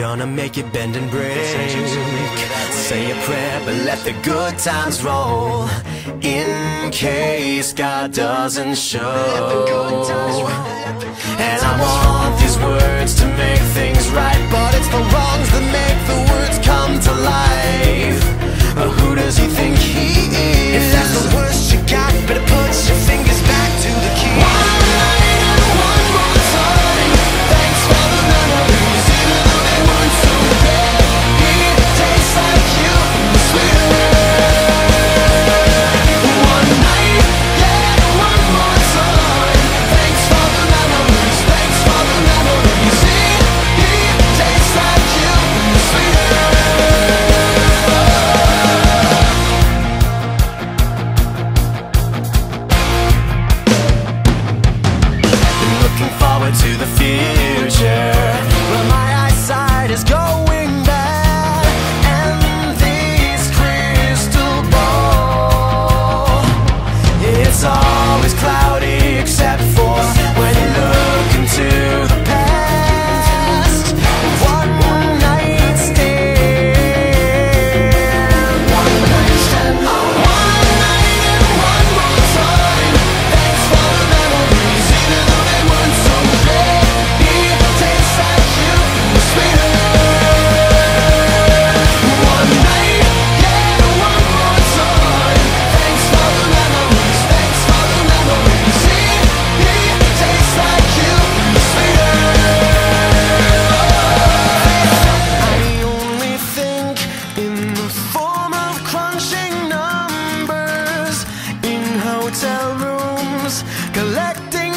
gonna make it bend and break. Say a prayer, but let the good times roll. In case God doesn't show. And I want these words to make things right, but collecting